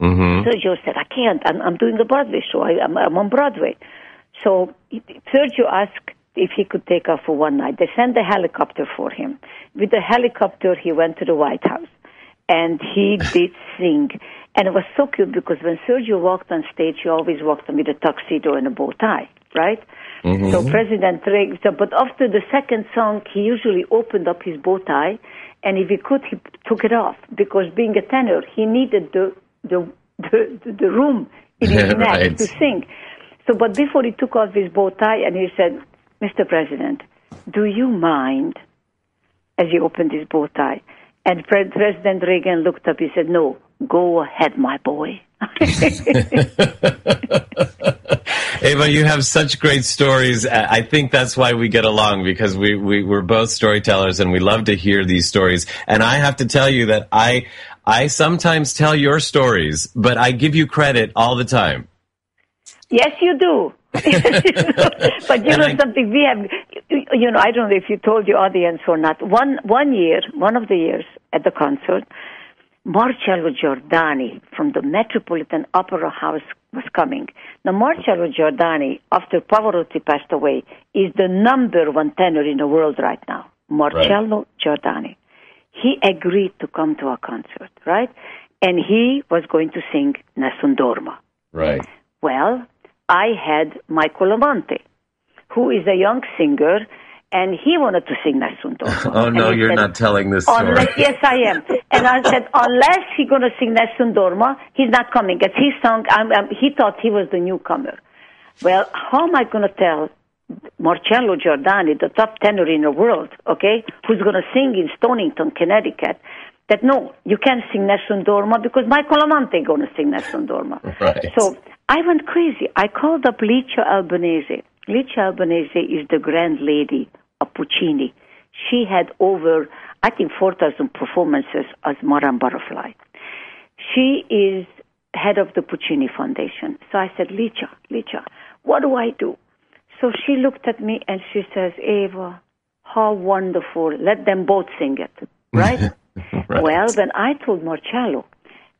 Mm-hmm.
Sergio said, I can't. I'm, I'm doing a Broadway show. I, I'm, I'm on Broadway. So Sergio asked if he could take off for one night. They sent a helicopter for him. With the helicopter, he went to the White House. And he did sing. And it was so cute because when Sergio walked on stage, he always walked with a tuxedo and a bow tie, right? So President Reagan, so, but after the second song, he usually opened up his bow tie, and if he could, he took it off because being a tenor, he needed the the the, the room in his neck
Right.
to sing. So, but before he took off his bow tie, and he said, "Mr. President, do you mind?" As he opened his bow tie, and Pre- President Reagan looked up. He said, "No, go ahead, my boy."
Ava, you have such great stories. I I think that's why we get along because we, we, we're both storytellers and we love to hear these stories. And I have to tell you that I, I sometimes tell your stories, but I give you credit all the time.
Yes, you do. but you know
I-
something we have. You know, I don't know if you told your audience or not. One one year, one of the years at the concert, Marcello Giordani from the Metropolitan Opera House was coming. Now, Marcello Giordani, after Pavarotti passed away, is the number one tenor in the world right now. Marcello Giordani. He agreed to come to our concert, right? And he was going to sing Nessun Dorma.
Right.
Well, I had Michael Amante, who is a young singer, and he wanted to sing Nessun Dorma.
oh no, you're said, not telling this story.
Unless, yes, I am. And I said, unless he's going to sing Nessun Dorma, he's not coming. It's his song. I'm, I'm, he thought he was the newcomer. Well, how am I going to tell Marcello Giordani, the top tenor in the world, okay, who's going to sing in Stonington, Connecticut, that no, you can't sing Nessun Dorma because Michael Amante going to sing Nessun Dorma.
Right.
So I went crazy. I called up Licia Albanese. Licia Albanese is the grand lady of Puccini. She had over, I think, 4,000 performances as Madame Butterfly. She is head of the Puccini Foundation. So I said, Licia, Licia, what do I do? So she looked at me and she says, Eva, how wonderful. Let them both sing it. Right? right. Well, then I told Marcello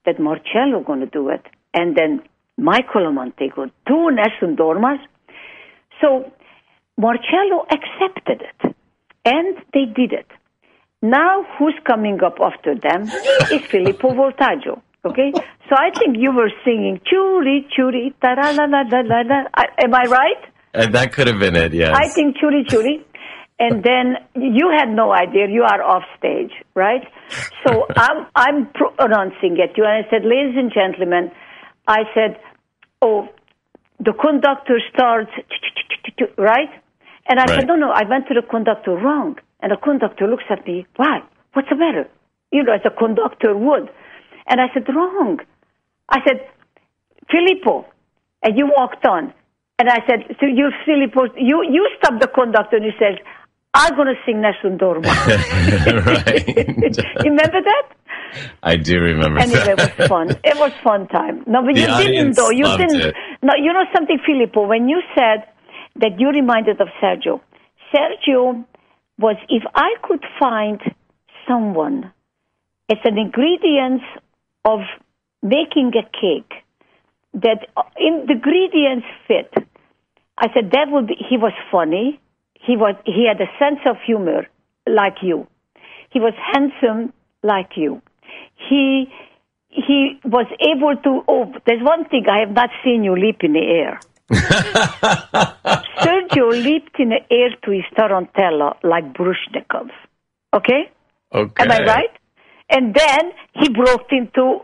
that Marcello going to do it. And then Michael Amante go, two Nessun Dormas. So Marcello accepted it. And they did it. Now who's coming up after them is Filippo Voltaggio. Okay? So I think you were singing ciuri ciuri ta la la la la la. Am I right?
And that could have been it, yes.
I think ciuri ciuri. And then you had no idea. You are off stage, right? So I'm I'm pronouncing it you, and I said, ladies and gentlemen, I said, oh, the conductor starts right, and I right. said, no, no, I went to the conductor wrong, and the conductor looks at me, why? What's the matter? You know, as a conductor would, and I said, wrong. I said, Filippo, and you walked on. And I said, so you Filippo, you, you stopped the conductor and he says, I'm going to sing Nessun Dorma. right. you remember that?
I do remember
anyway, that. it was fun. It was fun time. No, but
the
you didn't though. You didn't.
It.
No, you know something, Filippo, when you said that you reminded of Sergio. Sergio was, if I could find someone, it's an ingredient of making a cake that uh, in the ingredients fit. I said that would be, he was funny he was he had a sense of humor like you. He was handsome like you. He he was able to oh there's one thing I have not seen you leap in the air. Sergio leaped in the air to his tarantella like Baryshnikov. Okay?
Okay.
Am I right? And then he broke into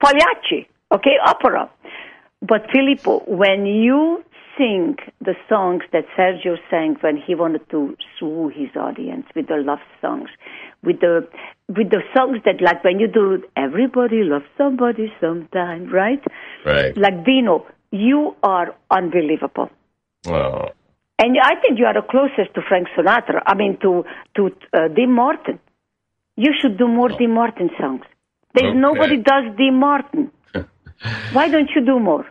Pagliacci, okay, opera. But Filippo, when you sing the songs that Sergio sang when he wanted to sue his audience with the love songs, with the with the songs that like when you do everybody loves somebody sometime, right?
Right.
Like Dino, you are unbelievable.
Oh.
And I think you are the closest to Frank Sinatra. I mean, to to uh, Dean Martin. You should do more oh. Dean Martin songs. There's okay. nobody does Dean Martin. Why don't you do more?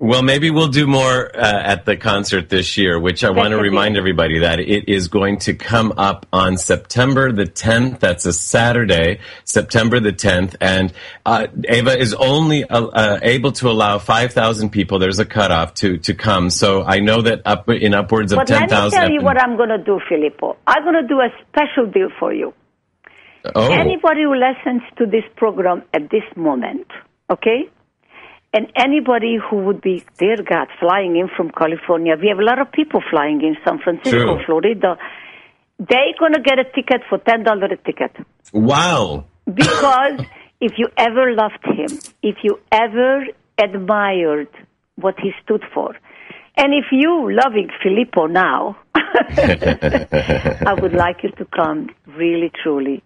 Well, maybe we'll do more uh, at the concert this year, which I want to remind everybody that it is going to come up on September the 10th. That's a Saturday, September the 10th. And uh, Eva is only uh, uh able to allow 5,000 people. There's a cutoff to, to come. So I know that up in upwards of 10,000. Let
me tell you what I'm going to do, Filippo. I'm going to do a special deal for you.
Oh.
Anybody who listens to this program at this moment, okay? And anybody who would be, dear God, flying in from California, we have a lot of people flying in San Francisco,
True.
Florida. They're going to get a ticket for $10 a ticket.
Wow.
Because if you ever loved him, if you ever admired what he stood for, and if you loving Filippo now, I would like you to come really truly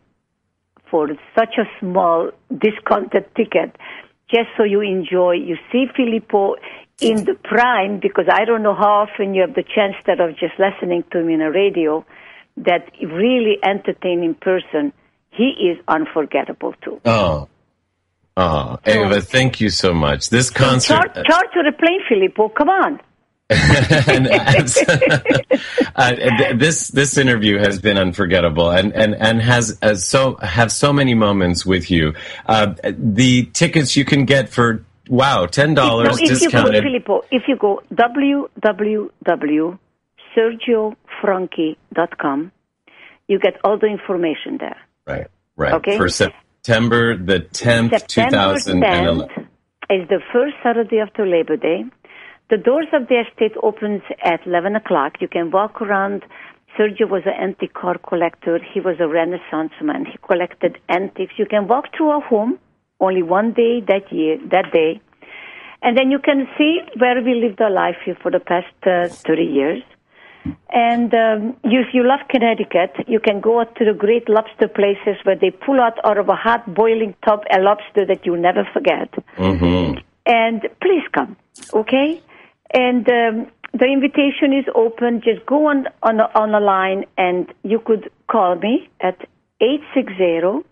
for such a small discounted ticket just so you enjoy. You see Filippo in the prime because I don't know how often you have the chance that of just listening to him in a radio that really entertaining person. He is unforgettable too.
Oh. Oh, Eva, thank you so much. This concert.
Charge, charge to the plane, Filippo. Come on.
and, uh, this this interview has been unforgettable and and and has uh, so have so many moments with you. Uh, the tickets you can get for wow ten dollars no, discounted.
You go, Filippo, if you go www.sergiofranchi.com, you get all the information there.
Right, right. Okay. For September the tenth, two thousand and eleven.
Is the first Saturday after Labor Day. The doors of the estate opens at 11 o'clock. You can walk around, Sergio was an antique car collector. He was a Renaissance man. He collected antiques. You can walk through our home only one day that year, that day, and then you can see where we lived our life here for the past uh, 30 years. And um, if you love Connecticut, you can go out to the great lobster places where they pull out out of a hot boiling tub a lobster that you'll never forget.
Mm-hmm.
And please come, okay? And um, the invitation is open. Just go on on on the line, and you could call me at eight six zero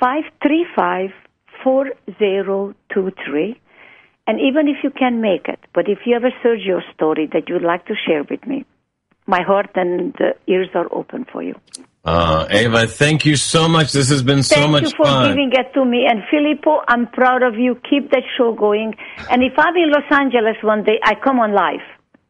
five three five four zero two three. And even if you can make it, but if you have a Sergio story that you'd like to share with me, my heart and ears are open for you.
Uh, Ava, thank you so much. This has been so
thank
much
fun. Thank you for
fun.
giving it to me. And Filippo, I'm proud of you. Keep that show going. And if I'm in Los Angeles one day, I come on live.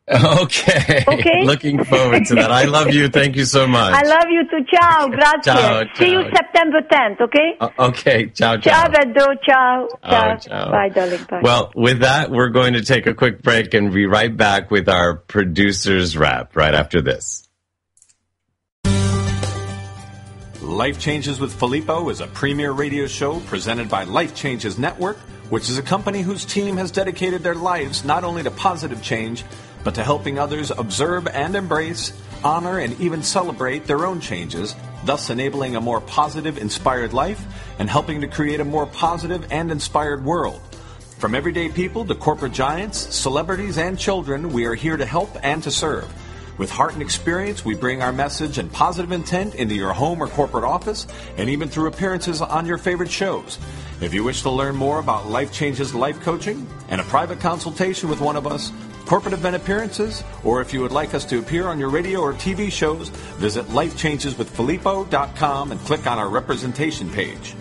Okay.
Okay.
Looking forward to that. I love you. Thank you so much.
I love you too. Ciao. Grazie.
Ciao,
See you. September 10th, okay?
Uh, okay. Ciao, ciao.
Ciao, Vedro. Ciao. Ciao.
ciao.
Bye, darling. Bye.
Well, with that, we're going to take a quick break and be right back with our producer's wrap right after this.
Life Changes with Filippo is a premier radio show presented by Life Changes Network, which is a company whose team has dedicated their lives not only to positive change, but to helping others observe and embrace, honor, and even celebrate their own changes, thus enabling a more positive, inspired life and helping to create a more positive and inspired world. From everyday people to corporate giants, celebrities, and children, we are here to help and to serve. With heart and experience, we bring our message and positive intent into your home or corporate office and even through appearances on your favorite shows. If you wish to learn more about Life Changes Life Coaching and a private consultation with one of us, corporate event appearances, or if you would like us to appear on your radio or TV shows, visit lifechangeswithfilippo.com and click on our representation page.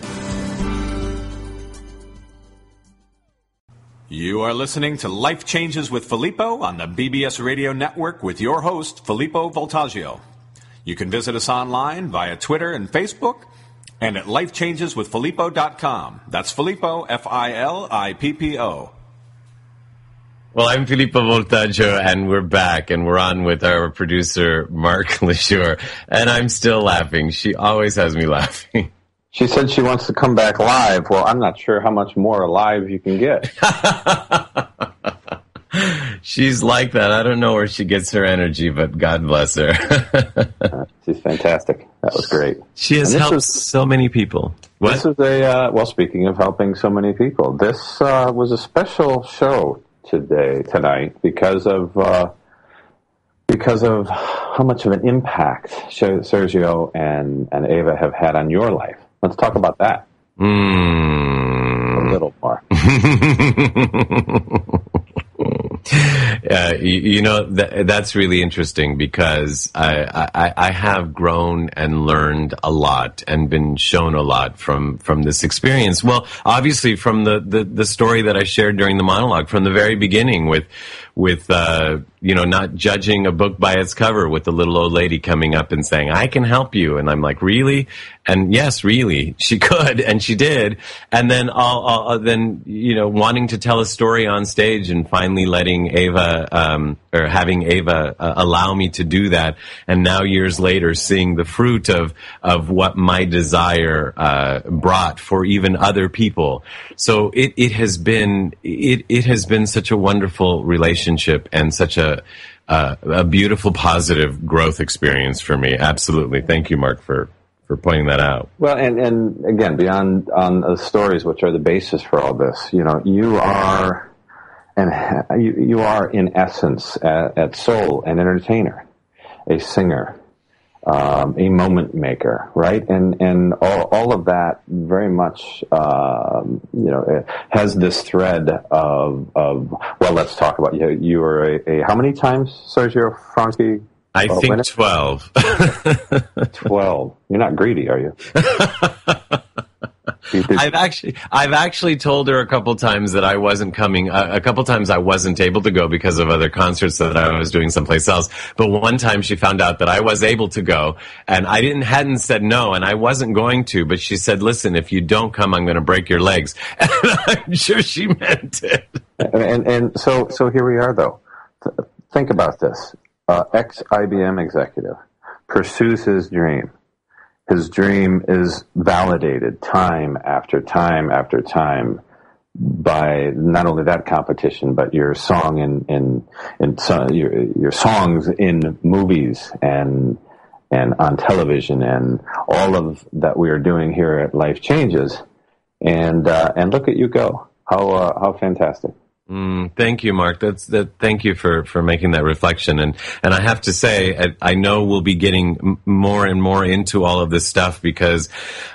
You are listening to Life Changes with Filippo on the BBS Radio Network with your host, Filippo Voltaggio. You can visit us online via Twitter and Facebook and at lifechangeswithfilippo.com. That's Filippo, F I L I P P O.
Well, I'm Filippo Voltaggio, and we're back, and we're on with our producer, Mark Laisure, and I'm still laughing. She always has me laughing.
She said she wants to come back live. Well, I'm not sure how much more alive you can get.
She's like that. I don't know where she gets her energy, but God bless her.
She's fantastic. That was great.
she has helped
was-
so many people. What?
This is a uh, well. Speaking of helping so many people, this uh, was a special show today, tonight, because of uh, because of how much of an impact Sergio and and Ava have had on your life. Let's talk about that a
Mm.
little more.
Uh, you, you know that, that's really interesting because I, I I have grown and learned a lot and been shown a lot from from this experience. Well, obviously from the the, the story that I shared during the monologue from the very beginning with with uh, you know not judging a book by its cover with the little old lady coming up and saying I can help you. And I'm like really? And yes really. She could and she did. And then I'll, I'll then you know wanting to tell a story on stage and finally letting Ava um, or having Ava uh, allow me to do that. And now years later seeing the fruit of of what my desire uh, brought for even other people. So it, it has been it, it has been such a wonderful relationship and such a uh, a beautiful positive growth experience for me. Absolutely. Thank you Mark for for pointing that out.
Well, and, and again, beyond on the stories, which are the basis for all this, you know, you are, and you, you are in essence at, at soul an entertainer, a singer, um, a moment maker, right? And and all, all of that very much, um, you know, it has this thread of of well, let's talk about you. You were a, a how many times, Sergio Franchi?
I think 12
Twelve. You're not greedy, are you?
I've actually, I've actually told her a couple times that I wasn't coming. Uh, a couple times I wasn't able to go because of other concerts that I was doing someplace else. But one time she found out that I was able to go, and I didn't hadn't said no, and I wasn't going to. But she said, "Listen, if you don't come, I'm going to break your legs." And I'm sure she meant it.
and, and and so so here we are though. Think about this: uh, ex IBM executive, pursues his dream, his dream is validated time after time after time by not only that competition, but your song in in, in your your songs in movies and and on television and all of that we are doing here at Life Changes, and uh, and look at you go! How uh, how fantastic!
Mm, thank you, Mark. That's that. Thank you for, for making that reflection. And and I have to say, I, I know we'll be getting more and more into all of this stuff because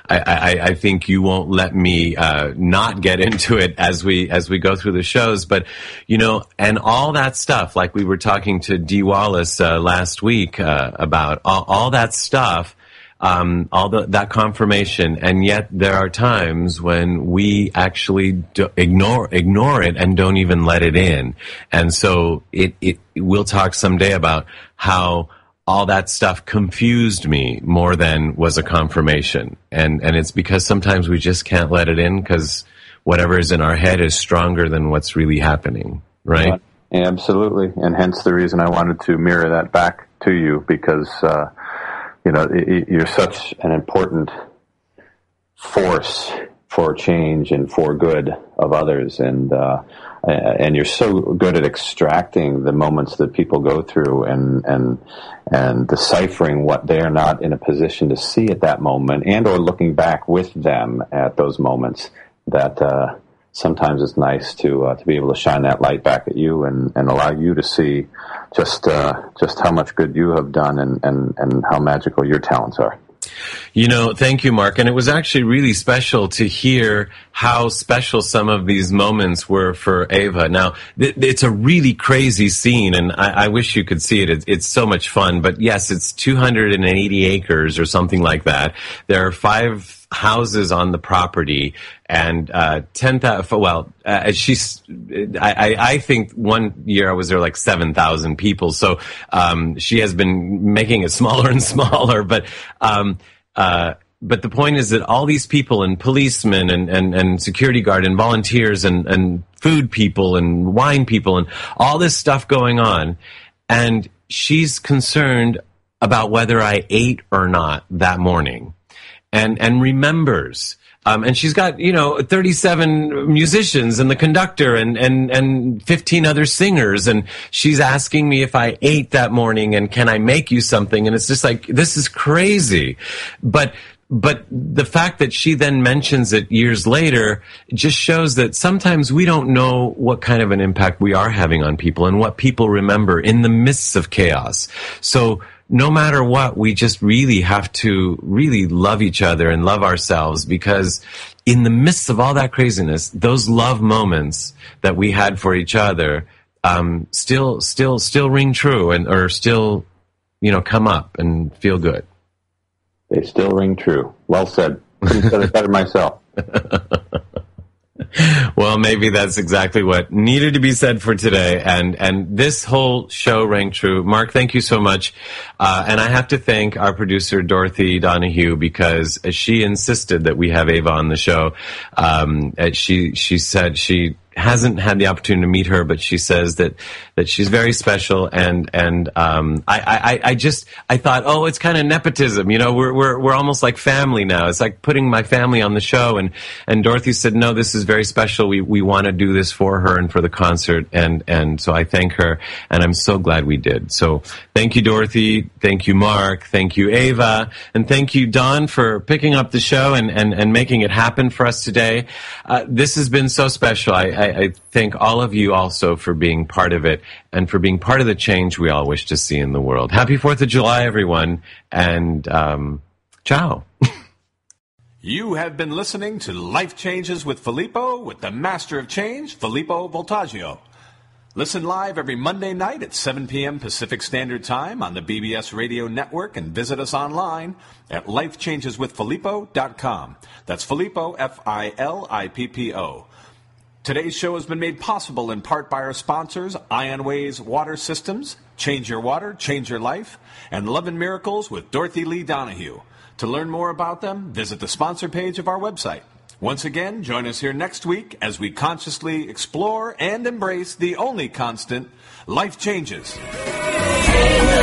I, I, I think you won't let me uh, not get into it as we as we go through the shows. But you know, and all that stuff, like we were talking to Dee Wallace uh, last week uh, about all, all that stuff um, all the, that confirmation, and yet there are times when we actually ignore ignore it and don't even let it in. And so it, it we'll talk someday about how all that stuff confused me more than was a confirmation, and and it's because sometimes we just can't let it in because whatever is in our head is stronger than what's really happening, right?
Yeah, absolutely, and hence the reason I wanted to mirror that back to you because. Uh, you know, you're such an important force for change and for good of others, and uh, and you're so good at extracting the moments that people go through and and and deciphering what they are not in a position to see at that moment, and or looking back with them at those moments that. Uh, sometimes it's nice to uh, to be able to shine that light back at you and, and allow you to see just uh, just how much good you have done and, and, and how magical your talents are.
You know, thank you, Mark. And it was actually really special to hear how special some of these moments were for Ava. Now, th- it's a really crazy scene, and I-, I wish you could see it. it. It's so much fun. But yes, it's 280 acres or something like that. There are five houses on the property and uh, 10,000, well, uh, she's, I, I think one year I was there like 7,000 people. So um, she has been making it smaller and smaller. But, um, uh, but the point is that all these people and policemen and, and, and security guard and volunteers and, and food people and wine people and all this stuff going on. And she's concerned about whether I ate or not that morning and and remembers. Um, and she's got you know 37 musicians and the conductor and and and 15 other singers. And she's asking me if I ate that morning and can I make you something? And it's just like this is crazy. But but the fact that she then mentions it years later just shows that sometimes we don't know what kind of an impact we are having on people and what people remember in the midst of chaos. So no matter what, we just really have to really love each other and love ourselves because in the midst of all that craziness, those love moments that we had for each other, um, still, still, still ring true and, or still, you know, come up and feel good.
They still ring true. Well said. Couldn't said it better myself.
well, maybe that's exactly what needed to be said for today. And, and this whole show rang true. Mark, thank you so much. Uh, and I have to thank our producer, Dorothy Donahue, because she insisted that we have Ava on the show. Um, she, she said she hasn't had the opportunity to meet her, but she says that that she's very special, and and um, I, I I just I thought, oh, it's kind of nepotism, you know, we're we're we're almost like family now. It's like putting my family on the show, and and Dorothy said, no, this is very special. We we want to do this for her and for the concert, and and so I thank her, and I'm so glad we did. So thank you, Dorothy. Thank you, Mark. Thank you, Ava, and thank you, Don, for picking up the show and and and making it happen for us today. Uh, this has been so special. I I, I, thank all of you also for being part of it and for being part of the change we all wish to see in the world. Happy 4th of July, everyone, and um, ciao.
you have been listening to Life Changes with Filippo with the Master of Change, Filippo Voltaggio. Listen live every Monday night at 7 p.m. Pacific Standard Time on the BBS Radio Network and visit us online at lifechangeswithfilippo.com. That's Filippo, F I L I P P O. Today's show has been made possible in part by our sponsors, Ionways Water Systems, Change Your Water, Change Your Life, and Love and Miracles with Dorothy Lee Donahue. To learn more about them, visit the sponsor page of our website. Once again, join us here next week as we consciously explore and embrace the only constant life changes.
Change